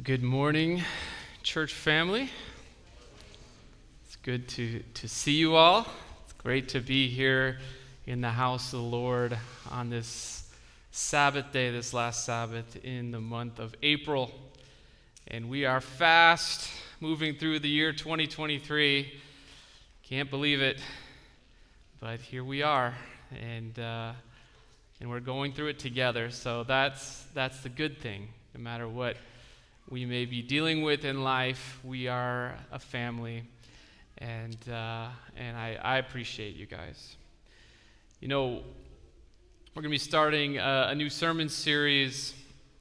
Good morning, church family. It's good to, to see you all. It's great to be here in the house of the Lord on this Sabbath day, this last Sabbath in the month of April. And we are fast moving through the year 2023. Can't believe it, but here we are. And, uh, and we're going through it together. So that's, that's the good thing, no matter what we may be dealing with in life. We are a family, and, uh, and I, I appreciate you guys. You know, we're going to be starting a, a new sermon series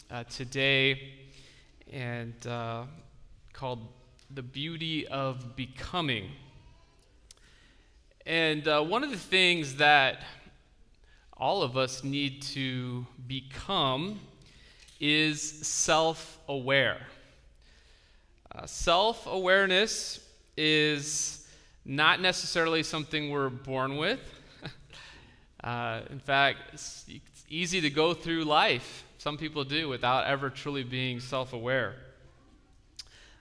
uh, today, and uh, called The Beauty of Becoming. And uh, one of the things that all of us need to become is self aware. Uh, self awareness is not necessarily something we're born with. uh, in fact, it's, easy to go through life, some people do, without ever truly being self aware.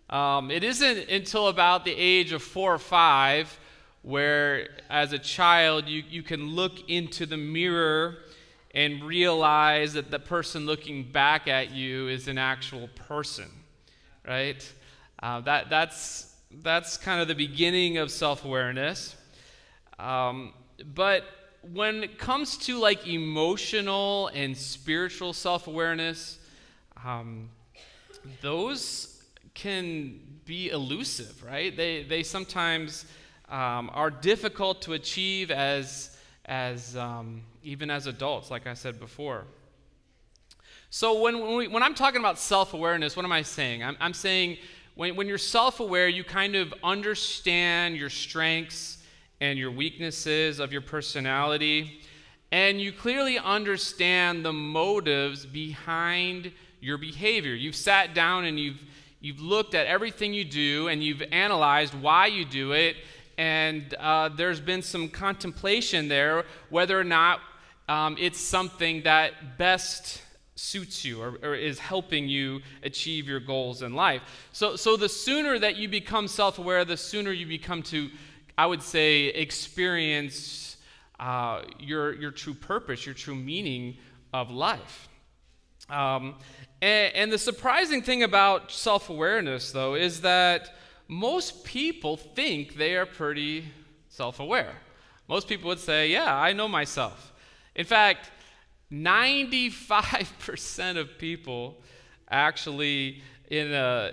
Um, it isn't until about the age of four or five where, as a child, you, you can look into the mirror and realize that the person looking back at you is an actual person, right? Uh, that, that's, that's kind of the beginning of self awareness. Um, but when it comes to like emotional and spiritual self awareness, um, those can be elusive, right? They, they sometimes um, are difficult to achieve as, as um, even as adults, like I said before. So, when, when, we, when I'm talking about self awareness, what am I saying? I'm, I'm saying when, when you're self aware, you kind of understand your strengths and your weaknesses of your personality, and you clearly understand the motives behind your behavior. You've sat down and you've, you've looked at everything you do and you've analyzed why you do it, and uh, there's been some contemplation there whether or not um, it's something that best suits you or, or, is helping you achieve your goals in life. So, so the sooner that you become self aware, the sooner you become to, I would say, experience uh, your, your true purpose, your true meaning of life. Um, and, and the surprising thing about self awareness, though, is that most people think they are pretty self aware. Most people would say, Yeah, I know myself. In fact, 95% of people actually, in a,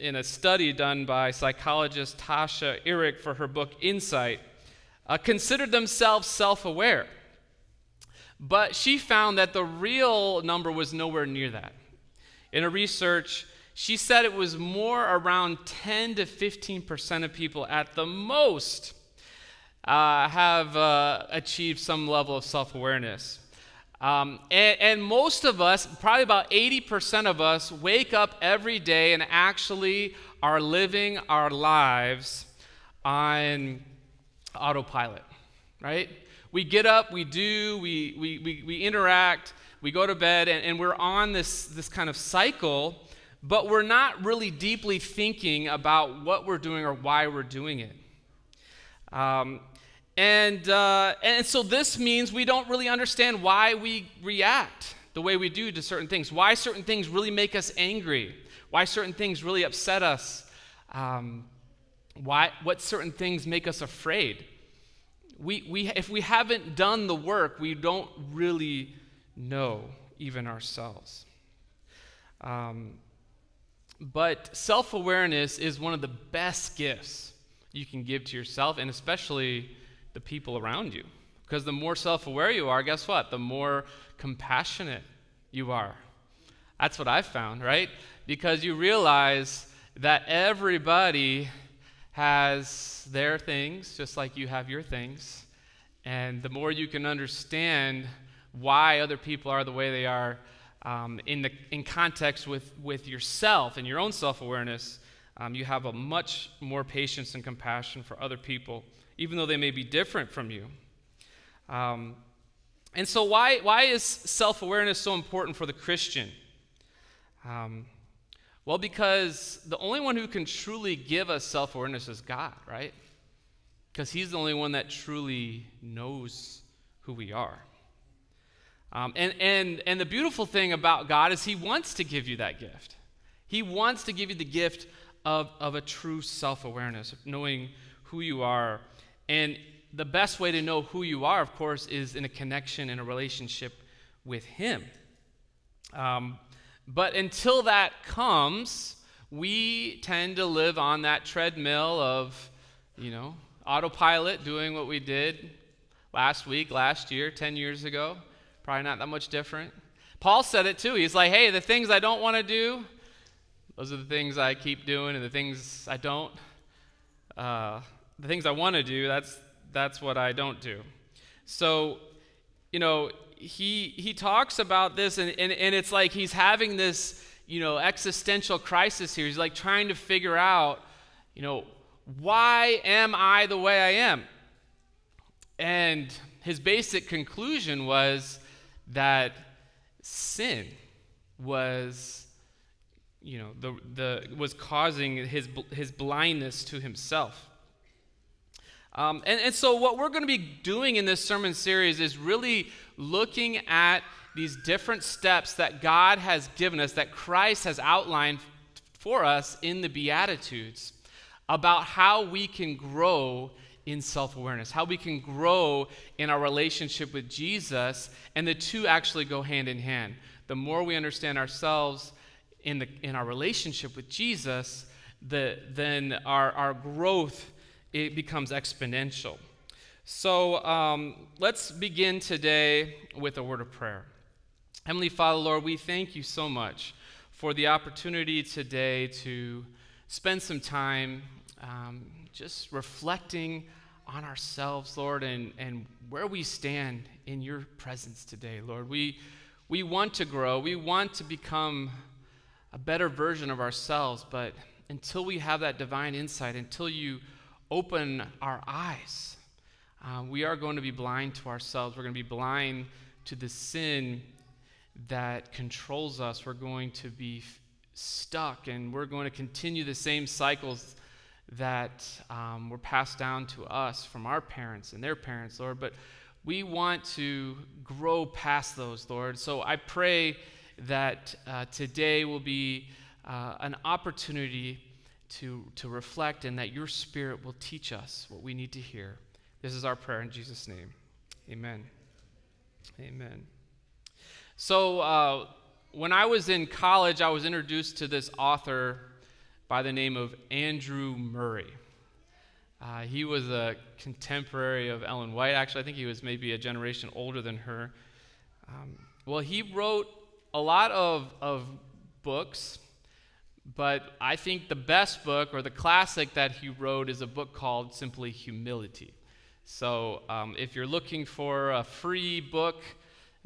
in a study done by psychologist Tasha Eurich for her book Insight, uh, considered themselves self aware. But she found that the real number was nowhere near that. In a research, she said it was more around 10 to 15% of people at the most uh, have uh, achieved some level of self awareness. Um, and, and, most of us, probably about 80% of us, wake up every day and actually are living our lives on autopilot, right? We get up, we do, we, we, we, we interact, we go to bed, and, and we're on this, this kind of cycle, but we're not really deeply thinking about what we're doing or why we're doing it. Um, and, uh, and so this means we don't really understand why we react the way we do to certain things, why certain things really make us angry, why certain things really upset us, um, why, what certain things make us afraid. We, we, if we haven't done the work, we don't really know even ourselves. Um, but self awareness is one of the best gifts you can give to yourself, and especially the people around you. Because the more self aware you are, guess what? The more compassionate you are. That's what I've found, right? Because you realize that everybody has their things, just like you have your things. And the more you can understand why other people are the way they are um, in, the, in context with, with yourself and your own self awareness, um, you have a much more patience and compassion for other people even though they may be different from you. Um, and so, why, why is self awareness so important for the Christian? Um, Well, because the only one who can truly give us self awareness is God, right? Because He's the only one that truly knows who we are. Um, and, and, and the beautiful thing about God is He wants to give you that gift. He wants to give you the gift of, of a true self awareness, of knowing who you are. And the best way to know who you are, of course, is in a connection, in a relationship with Him. Um, but until that comes, we tend to live on that treadmill of, you know, autopilot, doing what we did last week, last year, 10 years ago. Probably not that much different. Paul said it too. He's like, hey, the things I don't want to do, those are the things I keep doing, and the things I don't, uh, the things I want to do, that's, that's what I don't do. So, you know, he, he talks about this, and, and, and it's like he's having this, you know, existential crisis here. He's like trying to figure out, you know, why am I the way I am? And his basic conclusion was that sin was, you know, the, the, was causing his, his blindness to himself. Um, and, and so, what we're going to be doing in this sermon series is really looking at these different steps that God has given us, that Christ has outlined for us in the Beatitudes, about how we can grow in self awareness, how we can grow in our relationship with Jesus, and the two actually go hand in hand. The more we understand ourselves in, the, in our relationship with Jesus, the, then our, our growth it becomes exponential. So um, let's begin today with a word of prayer. Heavenly Father, Lord, we thank you so much for the opportunity today to spend some time um, just reflecting on ourselves, Lord, and, and where we stand in your presence today, Lord. We, we want to grow, we want to become a better version of ourselves, but until we have that divine insight, until you open our eyes, uh, we are going to be blind to ourselves. We're going to be blind to the sin that controls us. We're going to be f- stuck and we're going to continue the same cycles that um, were passed down to us from our parents and their parents, Lord. But we want to grow past those, Lord. So I pray that uh, today will be uh, an opportunity to, to reflect and that your Spirit will teach us what we need to hear. This is our prayer in Jesus' name. Amen. Amen. So, uh, when I was in college, I was introduced to this author by the name of Andrew Murray. Uh, he was a contemporary of Ellen White. Actually, I think he was maybe a generation older than her. Um, well, he wrote a lot of, of books, but I think the best book or the classic that he wrote is a book called simply Humility. So um, if you're looking for a free book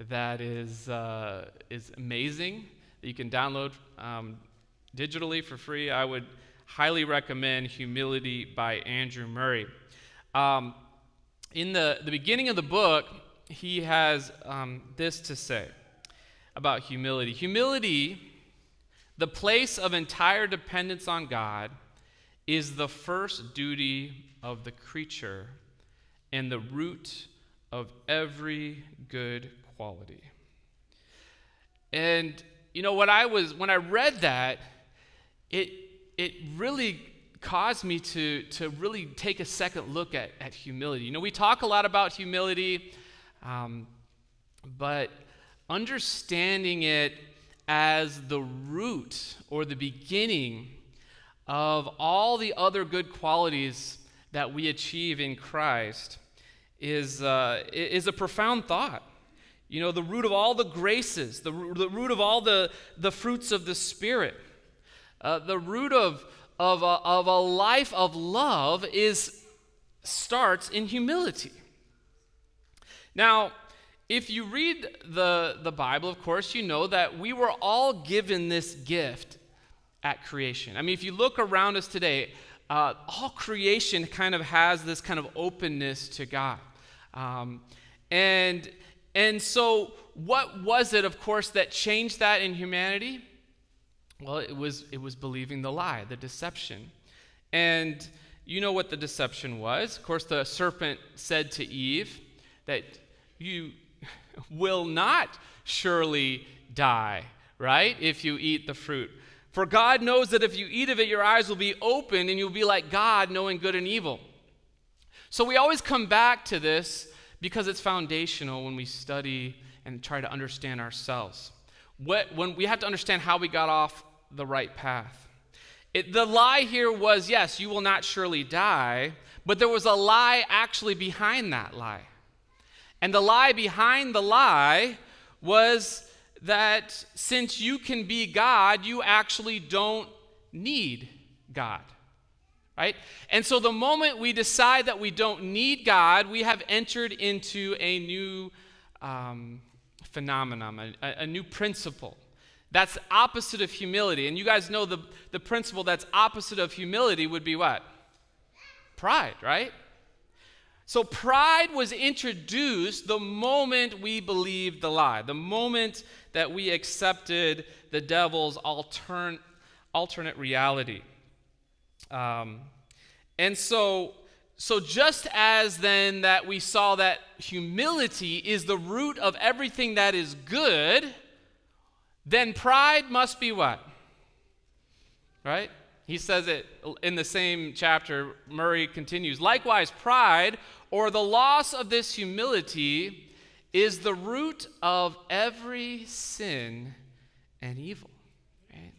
that is, uh, is amazing, that you can download um, digitally for free, I would highly recommend Humility by Andrew Murray. Um, in the, the beginning of the book, he has um, this to say about humility. Humility, the place of entire dependence on God, is the first duty of the creature and the root of every good quality. And you know what I was when I read that, it it really caused me to to really take a second look at, at humility. You know, we talk a lot about humility, um, but understanding it as the root or the beginning of all the other good qualities that we achieve in Christ is, uh, is a profound thought. You know, the root of all the graces, the, the root of all the, the fruits of the Spirit, uh, the root of, of, a, of a life of love is, starts in humility. Now, if you read the, the Bible, of course, you know that we were all given this gift at creation. I mean, if you look around us today, uh, all creation kind of has this kind of openness to God. Um, and, and so, what was it, of course, that changed that in humanity? Well, it was, it was believing the lie, the deception. And you know what the deception was. Of course, the serpent said to Eve that you will not surely die, right, if you eat the fruit. For God knows that if you eat of it, your eyes will be opened and you'll be like God, knowing good and evil. So we always come back to this because it's foundational when we study and try to understand ourselves. What, when we have to understand how we got off the right path. It, the lie here was yes, you will not surely die, but there was a lie actually behind that lie. And the lie behind the lie was that since you can be God, you actually don't need God. Right? And so the moment we decide that we don't need God, we have entered into a new um, phenomenon, a, a new principle. That's opposite of humility. And you guys know the, the principle that's opposite of humility would be what? Pride, right? So pride was introduced the moment we believed the lie, the moment that we accepted the devil's altern- alternate reality. Um, and so, so just as then that we saw that humility is the root of everything that is good, then pride must be what? Right? He says it in the same chapter. Murray continues. Likewise, pride, or the loss of this humility, is the root of every sin and evil. Right?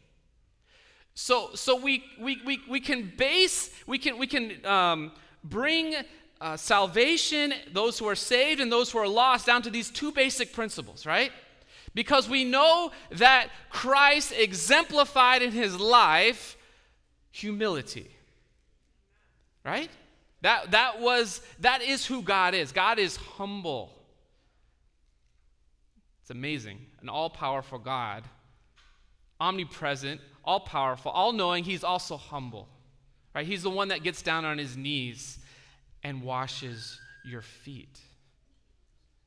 So, so we, we, we, we can base, we can, we can um, bring uh, salvation, those who are saved and those who are lost, down to these two basic principles, right? Because we know that Christ exemplified in his life humility. Right? That, that was that is who God is. God is humble. It's amazing. An all-powerful God, omnipresent, all powerful, all knowing, he's also humble. Right? He's the one that gets down on his knees and washes your feet.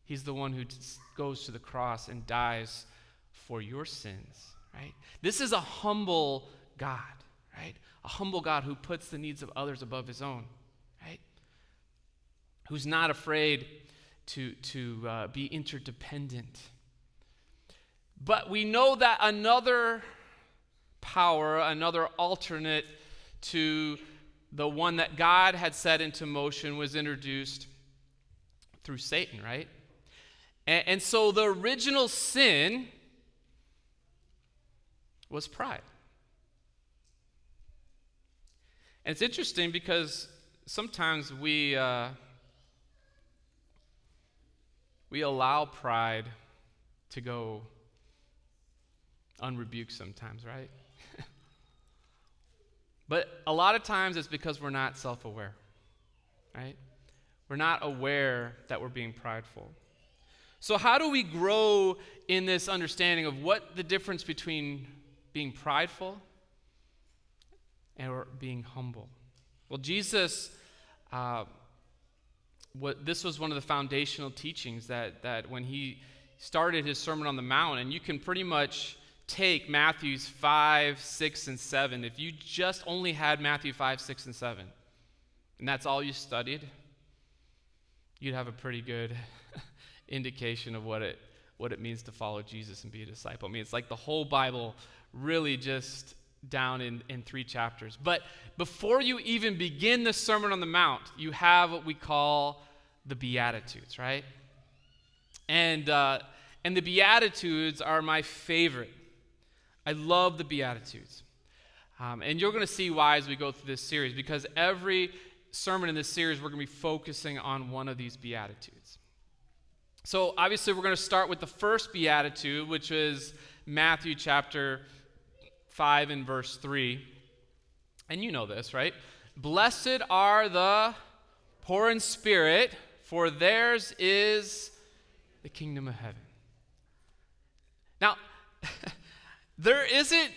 He's the one who goes to the cross and dies for your sins, right? This is a humble God, right? A humble God who puts the needs of others above his own, right? Who's not afraid to, to uh, be interdependent. But we know that another power, another alternate to the one that God had set into motion, was introduced through Satan, right? And, and so the original sin was pride. And it's interesting because sometimes we, uh, we allow pride to go unrebuked sometimes, right? But a lot of times it's because we're not self aware, right? We're not aware that we're being prideful. So, how do we grow in this understanding of what the difference between being prideful and being humble? Well, Jesus, uh, what, this was one of the foundational teachings that, that when he started his Sermon on the Mount, and you can pretty much take Matthew's 5, 6, and 7, if you just only had Matthew 5, 6, and 7, and that's all you studied, you'd have a pretty good indication of what it, what it means to follow Jesus and be a disciple. I mean, it's like the whole Bible really just down in, in three chapters. But before you even begin the Sermon on the Mount, you have what we call the Beatitudes, right? And, uh, and the Beatitudes are my favorite. I love the Beatitudes. Um, and you're going to see why as we go through this series, because every sermon in this series, we're going to be focusing on one of these Beatitudes. So, obviously, we're going to start with the first Beatitude, which is Matthew chapter 5 and verse 3. And you know this, right? Blessed are the poor in spirit, for theirs is the kingdom of heaven. Now, There isn't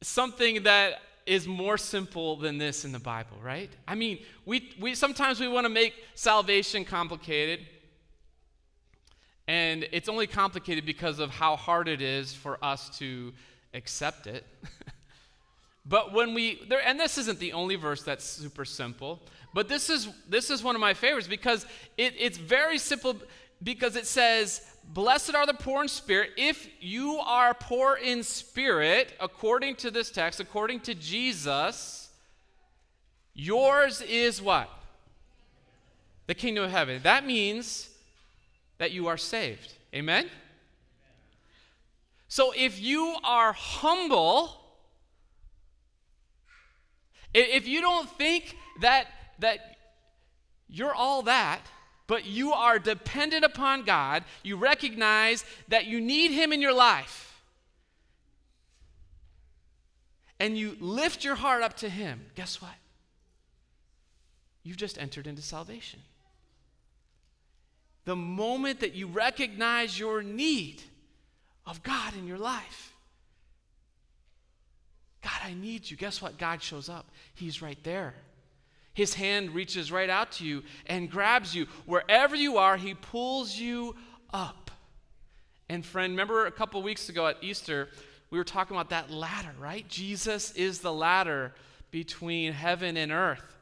something that is more simple than this in the Bible, right? I mean, we, we sometimes we want to make salvation complicated. And it's only complicated because of how hard it is for us to accept it. but when we there and this isn't the only verse that's super simple, but this is this is one of my favorites because it, it's very simple because it says, Blessed are the poor in spirit. If you are poor in spirit, according to this text, according to Jesus, yours is what? The kingdom of heaven. That means that you are saved. Amen? So if you are humble, if you don't think that, that you're all that, but you are dependent upon God, you recognize that you need Him in your life, and you lift your heart up to Him, guess what? You've just entered into salvation. The moment that you recognize your need of God in your life, God, I need you. Guess what? God shows up. He's right there. His hand reaches right out to you and grabs you. Wherever you are, He pulls you up. And, friend, remember a couple weeks ago at Easter, we were talking about that ladder, right? Jesus is the ladder between heaven and earth.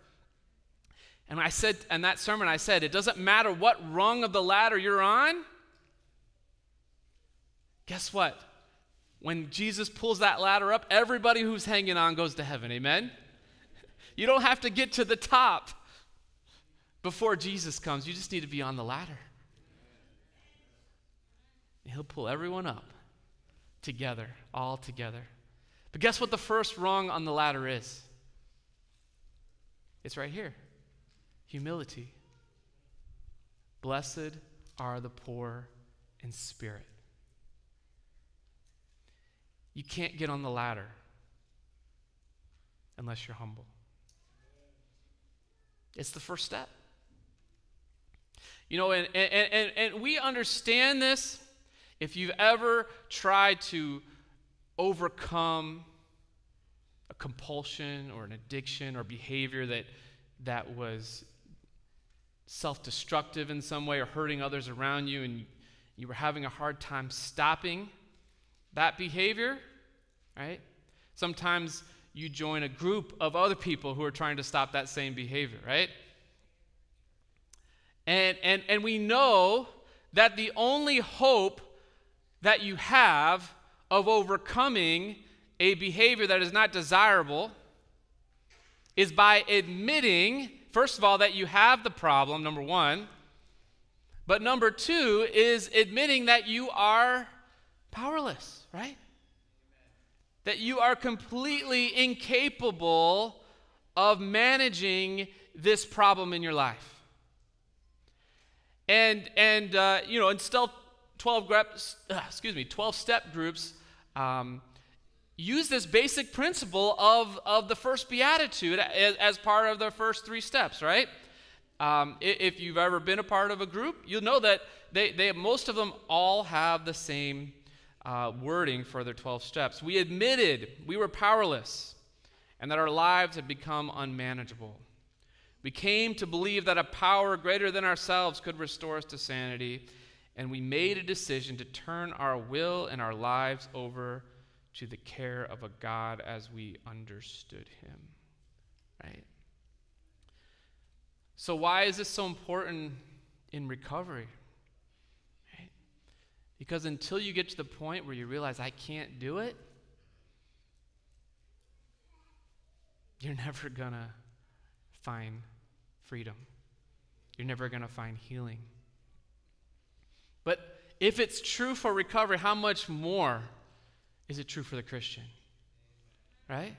And I said, in that sermon, I said, it doesn't matter what rung of the ladder you're on. Guess what? When Jesus pulls that ladder up, everybody who's hanging on goes to heaven. Amen? You don't have to get to the top before Jesus comes. You just need to be on the ladder. He'll pull everyone up together, all together. But guess what the first rung on the ladder is? It's right here humility. Blessed are the poor in spirit. You can't get on the ladder unless you're humble. It's the first step. You know, and, and, and, and we understand this if you've ever tried to overcome a compulsion or an addiction or behavior that, that was self destructive in some way or hurting others around you, and you were having a hard time stopping that behavior, right? Sometimes you join a group of other people who are trying to stop that same behavior, right? And, and, and we know that the only hope that you have of overcoming a behavior that is not desirable is by admitting, first of all, that you have the problem, number one. But number two is admitting that you are powerless, right? that you are completely incapable of managing this problem in your life. And, and uh, you know, in still 12, groups, uh, excuse me, 12 step groups um, use this basic principle of, of the first beatitude as, as part of the first three steps, right? Um, if you've ever been a part of a group, you'll know that they, they, most of them all have the same uh, wording for their 12 steps. We admitted we were powerless and that our lives had become unmanageable. We came to believe that a power greater than ourselves could restore us to sanity, and we made a decision to turn our will and our lives over to the care of a God as we understood Him. Right? So, why is this so important in recovery? Because until you get to the point where you realize I can't do it, you're never going to find freedom. You're never going to find healing. But if it's true for recovery, how much more is it true for the Christian? Right?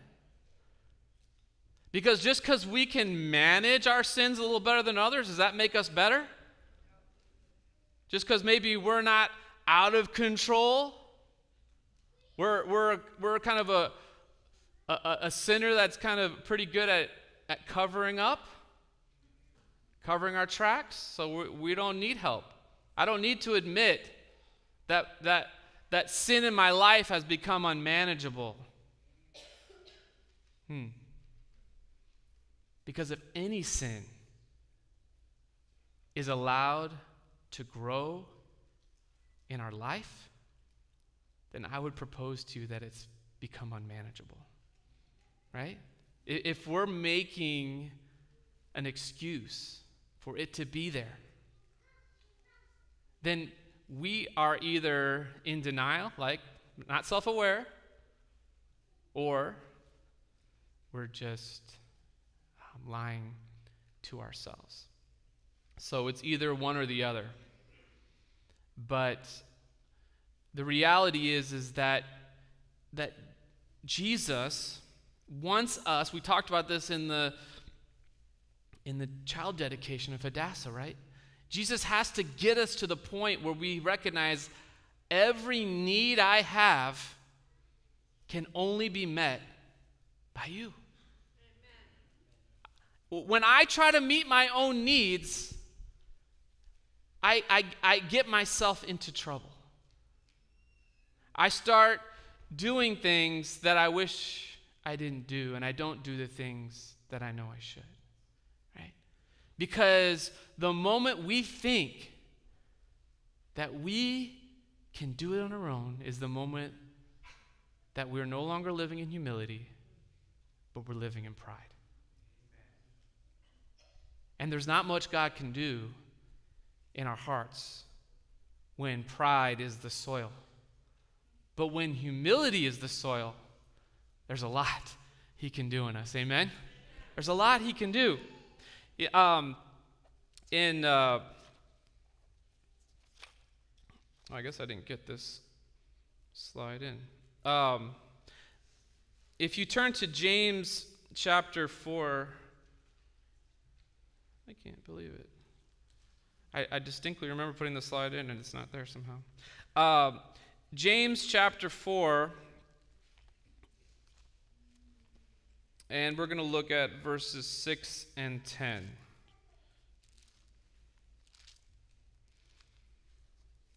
Because just because we can manage our sins a little better than others, does that make us better? Just because maybe we're not out of control. We're, we're, we're kind of a, a, a sinner that's kind of pretty good at, at covering up, covering our tracks, so we, we don't need help. I don't need to admit that, that, that sin in my life has become unmanageable. Hmm. Because if any sin is allowed to grow in our life, then I would propose to you that it's become unmanageable. Right? If we're making an excuse for it to be there, then we are either in denial, like not self aware, or we're just um, lying to ourselves. So it's either one or the other. But the reality is is that that Jesus wants us, we talked about this in the in the child dedication of Hadassah, right? Jesus has to get us to the point where we recognize every need I have can only be met by you. Amen. When I try to meet my own needs, I, I, I get myself into trouble. I start doing things that I wish I didn't do, and I don't do the things that I know I should. Because the moment we think that we can do it on our own is the moment that we're no longer living in humility, but we're living in pride. And there's not much God can do in our hearts when pride is the soil. But when humility is the soil, there's a lot He can do in us. Amen? There's a lot He can do. Um, in, uh, I guess I didn't get this slide in. Um, if you turn to James chapter 4, I can't believe it. I, I distinctly remember putting the slide in and it's not there somehow. Um, James chapter 4, and we're going to look at verses 6 and 10.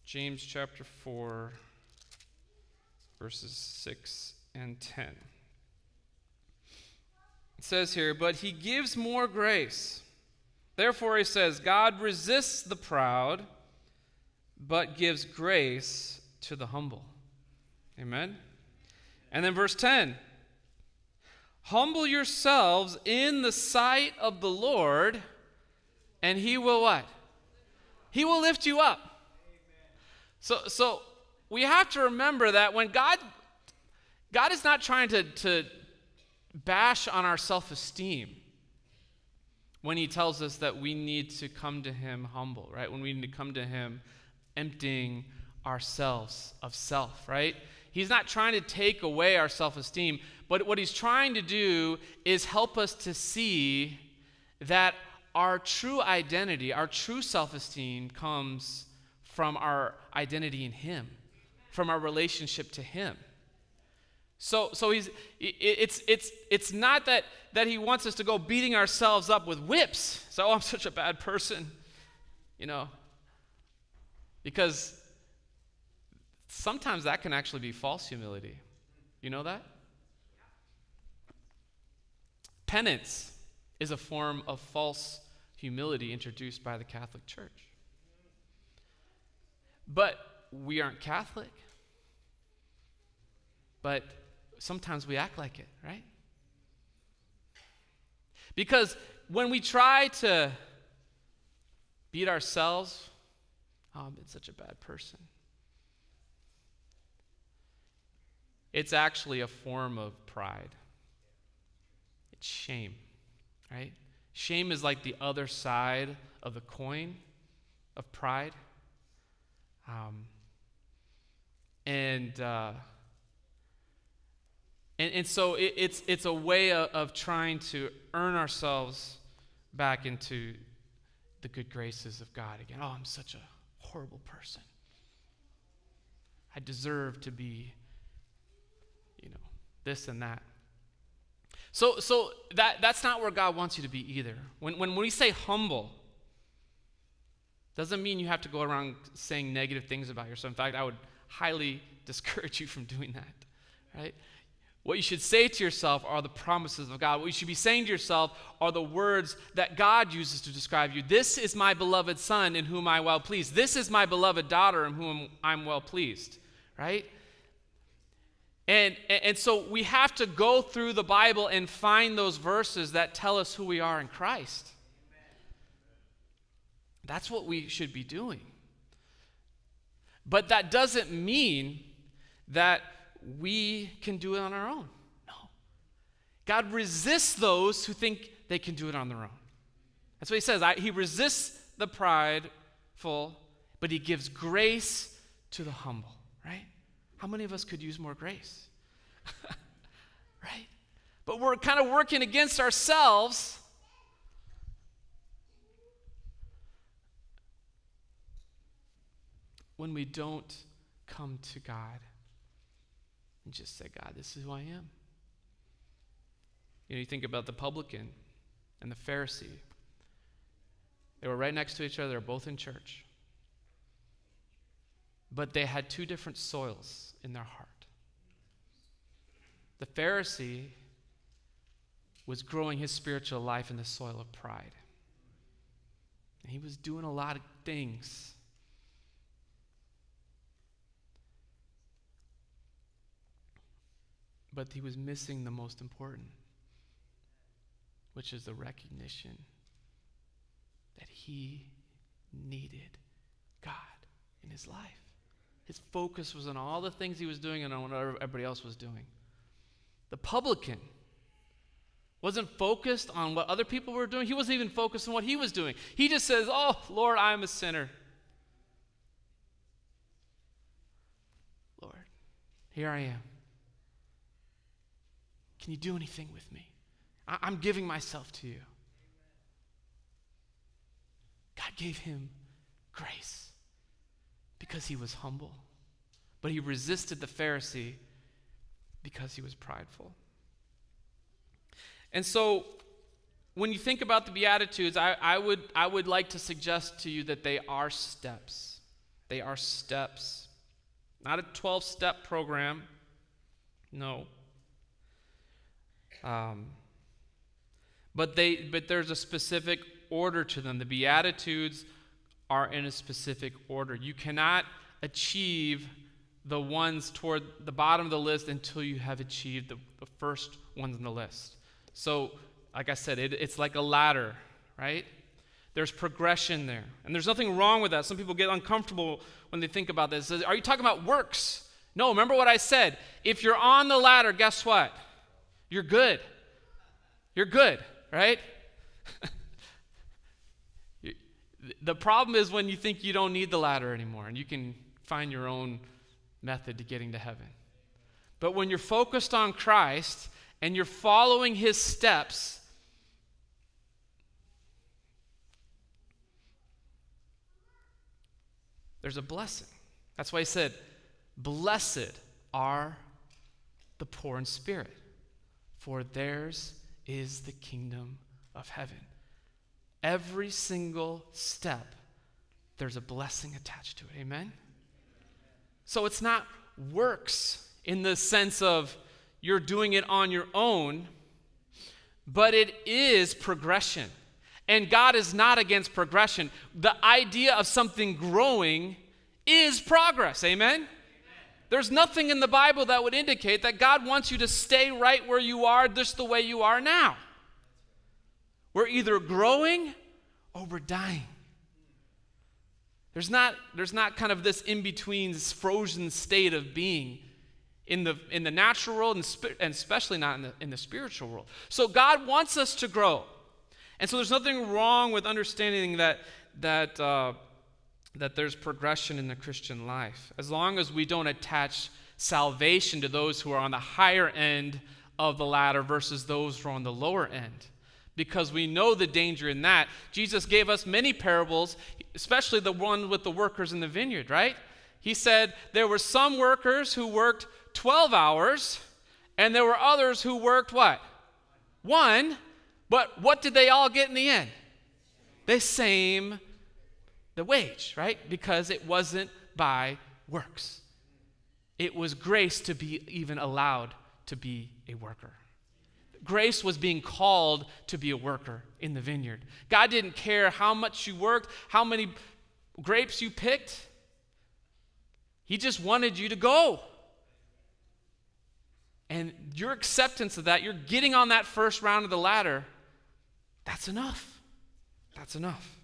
James chapter 4, verses 6 and 10. It says here, But he gives more grace. Therefore, he says, God resists the proud, but gives grace to the humble. Amen? And then verse 10 Humble yourselves in the sight of the Lord, and he will what? He will lift you up. So, so we have to remember that when God, God is not trying to, to bash on our self esteem when He tells us that we need to come to Him humble, right? When we need to come to Him emptying ourselves of self, right? He's not trying to take away our self esteem, but what He's trying to do is help us to see that our true identity, our true self esteem comes from our identity in Him, from our relationship to Him. So, so he's, it's, it's, it's not that, that he wants us to go beating ourselves up with whips. So, oh, I'm such a bad person, you know. Because sometimes that can actually be false humility. You know that? Penance is a form of false humility introduced by the Catholic Church. But we aren't Catholic. But sometimes we act like it, right? Because when we try to beat ourselves, oh, I've been such a bad person. It's actually a form of pride. It's shame, right? Shame is like the other side of the coin of pride. Um, and, uh, and, and so it, it's, it's a way of, of trying to earn ourselves back into the good graces of God again. Oh, I'm such a horrible person. I deserve to be, this and that. So, so that, that's not where God wants you to be either. When, when we say humble, doesn't mean you have to go around saying negative things about yourself. In fact, I would highly discourage you from doing that, right? What you should say to yourself are the promises of God. What you should be saying to yourself are the words that God uses to describe you. This is my beloved son in whom I well pleased. This is my beloved daughter in whom I'm well pleased, right? And, and so we have to go through the Bible and find those verses that tell us who we are in Christ. That's what we should be doing. But that doesn't mean that we can do it on our own. No. God resists those who think they can do it on their own. That's what he says. I, he resists the prideful, but he gives grace to the humble? How many of us could use more grace? right? But we're kind of working against ourselves. When we don't come to God and just say, God, this is who I am. You know, you think about the publican and the Pharisee. They were right next to each other, both in church. But they had two different soils in their heart. The Pharisee was growing his spiritual life in the soil of pride. And he was doing a lot of things. But he was missing the most important, which is the recognition that he needed God in his life. His focus was on all the things he was doing and on what everybody else was doing. The publican wasn't focused on what other people were doing. He wasn't even focused on what he was doing. He just says, Oh, Lord, I'm a sinner. Lord, here I am. Can you do anything with me? I- I'm giving myself to you. God gave him grace because he was humble. But he resisted the Pharisee because he was prideful. And so, when you think about the Beatitudes, I, I, would, I would like to suggest to you that they are steps. They are steps. Not a 12 step program. No. Um, but, they, but there's a specific order to them. The Beatitudes are in a specific order. You cannot achieve the ones toward the bottom of the list until you have achieved the, the first ones in the list. So, like I said, it, it's like a ladder, right? There's progression there. And there's nothing wrong with that. Some people get uncomfortable when they think about this. Are you talking about works? No, remember what I said. If you're on the ladder, guess what? You're good. You're good, right? the problem is when you think you don't need the ladder anymore and you can find your own method to getting to heaven. But when you're focused on Christ and you're following his steps, there's a blessing. That's why he said, Blessed are the poor in spirit, for theirs is the kingdom of heaven. Every single step, there's a blessing attached to it. Amen? So it's not works in the sense of you're doing it on your own, but it is progression. And God is not against progression. The idea of something growing is progress. Amen? There's nothing in the Bible that would indicate that God wants you to stay right where you are, just the way you are now. We're either growing or we're dying. There's not, there's not kind of this in between, frozen state of being in the, in the natural world and, and especially not in the, in the spiritual world. So God wants us to grow. And so there's nothing wrong with understanding that, that, uh, that there's progression in the Christian life, as long as we don't attach salvation to those who are on the higher end of the ladder versus those who are on the lower end because we know the danger in that. Jesus gave us many parables, especially the one with the workers in the vineyard, right? He said there were some workers who worked 12 hours, and there were others who worked what? One, but what did they all get in the end? The same the wage, right? Because it wasn't by works. It was grace to be even allowed to be a worker. Grace was being called to be a worker in the vineyard. God didn't care how much you worked, how many grapes you picked. He just wanted you to go. and your acceptance of that, you're getting on that first round of the ladder, that's enough. That's enough.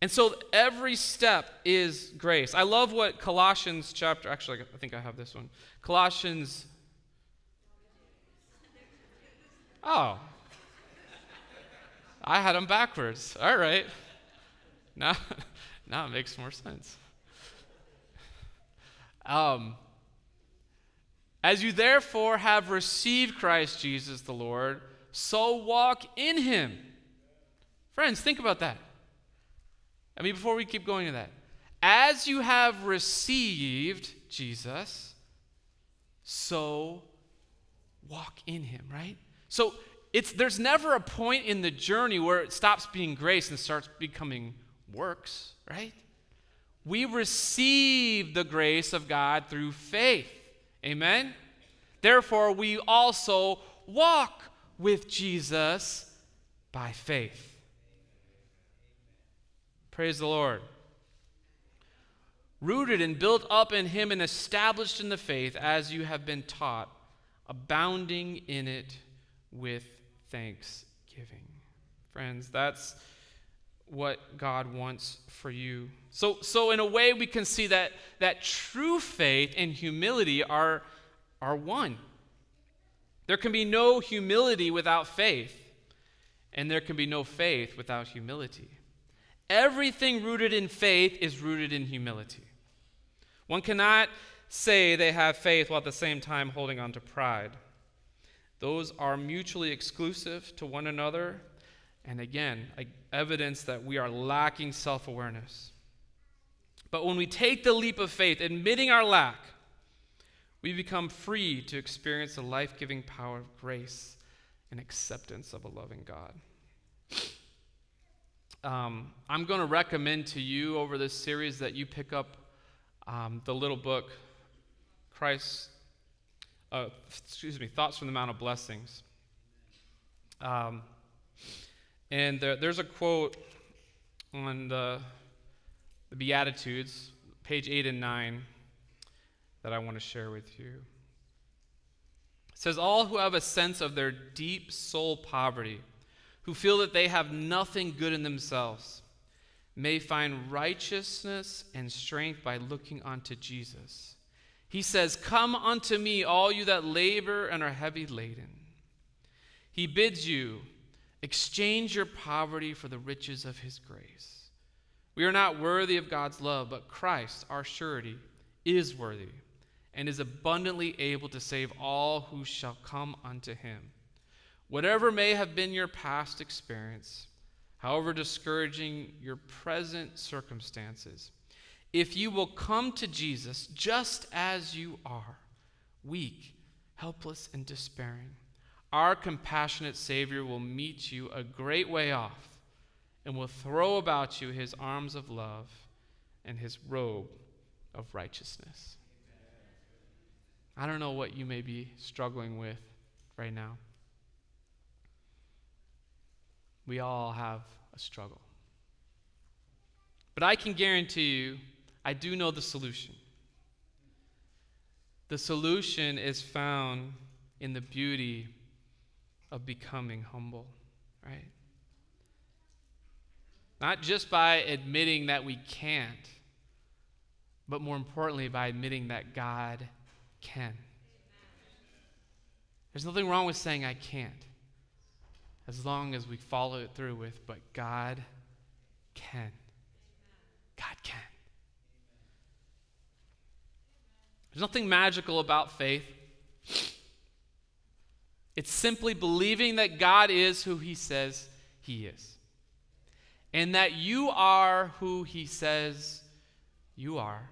And so every step is grace. I love what Colossians chapter, actually, I think I have this one. Colossians. Oh. I had them backwards. All right. Now, now it makes more sense. Um, As you therefore have received Christ Jesus the Lord, so walk in him. Friends, think about that. I mean, before we keep going to that, as you have received Jesus, so walk in him, right? So it's there's never a point in the journey where it stops being grace and starts becoming works, right? We receive the grace of God through faith. Amen. Therefore, we also walk with Jesus by faith. Praise the Lord. Rooted and built up in Him and established in the faith as you have been taught, abounding in it with thanksgiving. Friends, that's what God wants for you. So, so in a way, we can see that, that true faith and humility are, are one. There can be no humility without faith, and there can be no faith without humility. Everything rooted in faith is rooted in humility. One cannot say they have faith while at the same time holding on to pride. Those are mutually exclusive to one another, and again, evidence that we are lacking self awareness. But when we take the leap of faith, admitting our lack, we become free to experience the life giving power of grace and acceptance of a loving God. Um, I'm going to recommend to you over this series that you pick up um, the little book, Christ, uh, excuse me, Thoughts from the Mount of Blessings. Um, and there, there's a quote on the, the Beatitudes, page 8 and 9, that I want to share with you. It says, All who have a sense of their deep soul poverty, who feel that they have nothing good in themselves may find righteousness and strength by looking unto Jesus. He says, Come unto me, all you that labor and are heavy laden. He bids you exchange your poverty for the riches of his grace. We are not worthy of God's love, but Christ, our surety, is worthy and is abundantly able to save all who shall come unto him. Whatever may have been your past experience, however discouraging your present circumstances, if you will come to Jesus just as you are, weak, helpless, and despairing, our compassionate Savior will meet you a great way off and will throw about you his arms of love and his robe of righteousness. I don't know what you may be struggling with right now. We all have a struggle. But I can guarantee you, I do know the solution. The solution is found in the beauty of becoming humble, right? Not just by admitting that we can't, but more importantly, by admitting that God can. There's nothing wrong with saying I can't as long as we follow it through with, but God can. God can. There's nothing magical about faith. It's simply believing that God is who He says He is, and that you are who He says you are,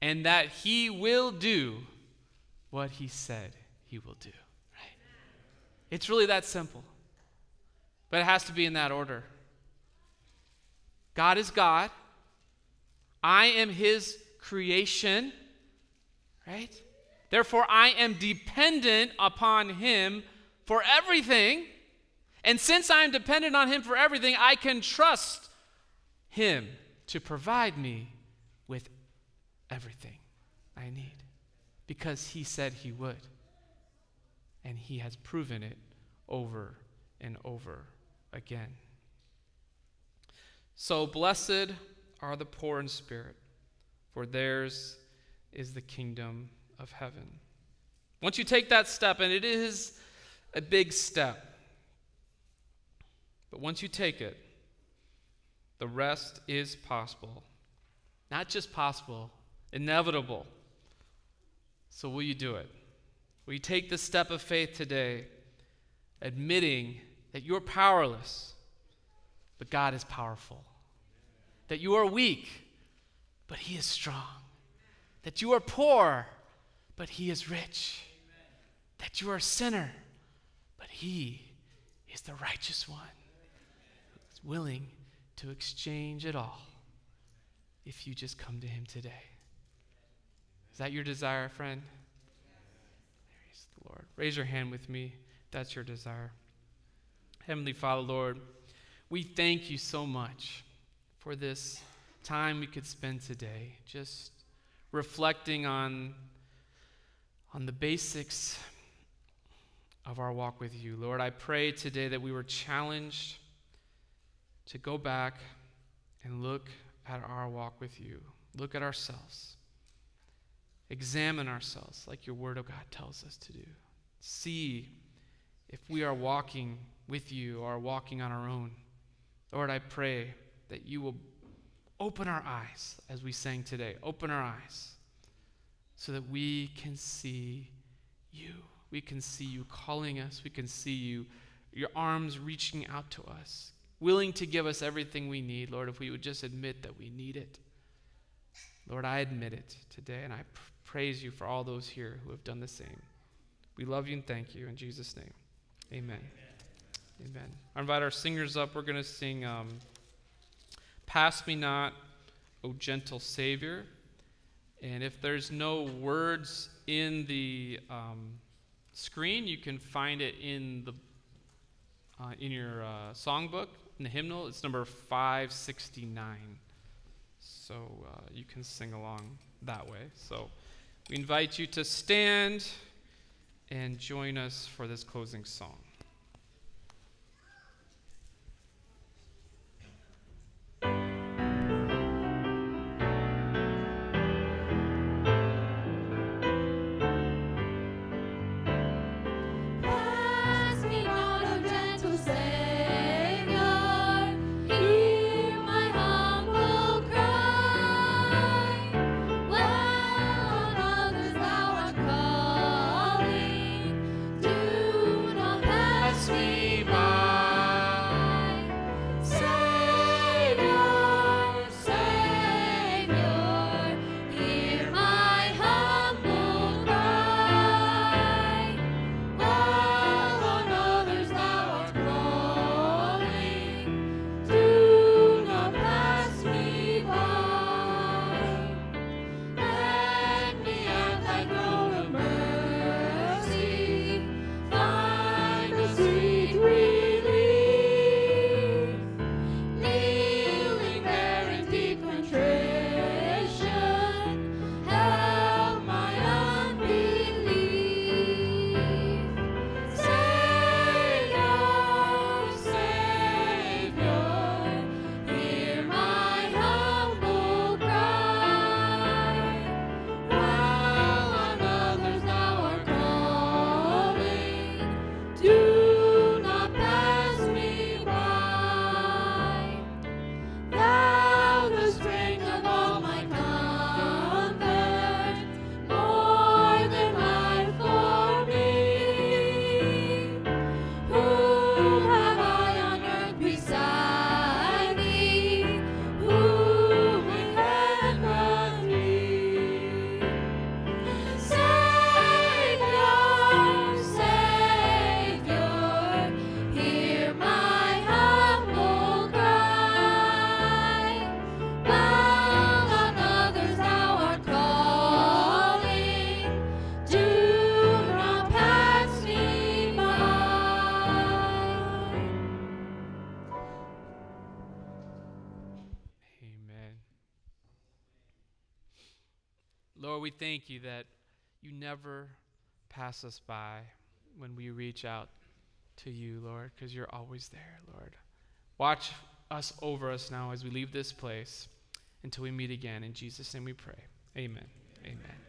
and that He will do what He said He will do. Right? It's really that simple. But it has to be in that order. God is God. I am his creation, right? Therefore, I am dependent upon him for everything. And since I am dependent on him for everything, I can trust him to provide me with everything I need. because he said he would. And he has proven it over and over again. So, blessed are the poor in spirit, for theirs is the kingdom of heaven. Once you take that step, and it is a big step, but once you take it, the rest is possible. Not just possible, inevitable. So, will you do it? Will you take the step of faith today, admitting that you're powerless, but God is powerful? That you are weak, but He is strong. That you are poor, but He is rich. That you are a sinner, but He is the righteous one, who's willing to exchange it all if you just come to Him today. Is that your desire, friend? Praise the Lord. Raise your hand with me. That's your desire. Heavenly Father, Lord, we thank you so much for this time we could spend today just reflecting on, on the basics of our walk with you. Lord, I pray today that we were challenged to go back and look at our walk with you, look at ourselves, examine ourselves like your Word of God tells us to do. See if we are walking with you or walking on our own. Lord, I pray that you will open our eyes as we sang today. Open our eyes so that we can see you. We can see you calling us. We can see you, your arms reaching out to us, willing to give us everything we need, Lord, if we would just admit that we need it. Lord, I admit it today, and I pr- praise you for all those here who have done the same. We love you and thank you. In Jesus' name, amen. Amen. amen. I invite our singers up. We're going to sing um, Pass Me Not, O Gentle Savior. And if there's no words in the um, screen, you can find it in the uh, in your uh, songbook in the hymnal. It's number 569. So uh, you can sing along that way. So we invite you to stand and join us for this closing song. You that you never pass us by when we reach out to you, Lord, because you're always there, Lord. Watch us over us now as we leave this place until we meet again. In Jesus' name we pray. Amen. Amen. Amen.